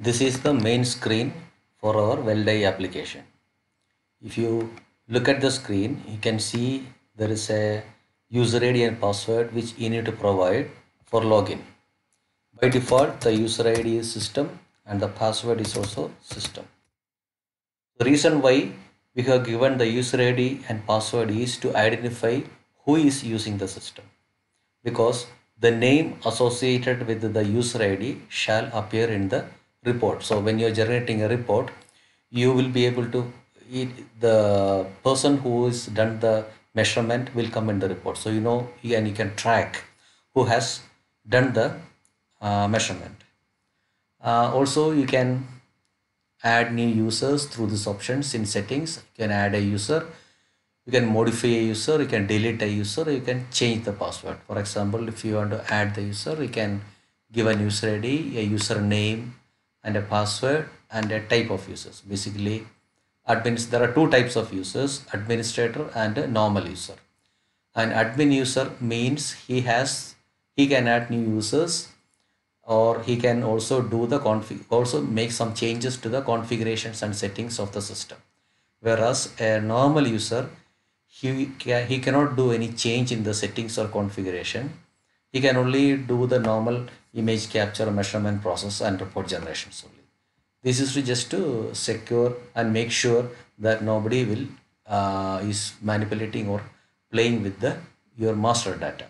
This is the main screen for our WeldEYE application. If you look at the screen, you can see there is a user ID and password which you need to provide for login. By default, the user ID is system and the password is also system. The reason why we have given the user ID and password is to identify who is using the system because the name associated with the user ID shall appear in the report. So when you're generating a report, you will be able to, the person who has done the measurement will come in the report. So you know, and you can track who has done the uh, measurement. Uh, also, you can add new users through these options in settings. You can add a user you can modify a user you can delete a user you can change the password for example if you want to add the user you can give a user id a user name and a password and a type of users. Basically there are two types of users administrator and a normal user. An admin user means he has he can add new users or he can also do the config also make some changes to the configurations and settings of the system. Whereas a normal user he, he cannot do any change in the settings or configuration. He can only do the normal image capture, measurement process and report generations only. This is to just to secure and make sure that nobody will uh, is manipulating or playing with the your master data.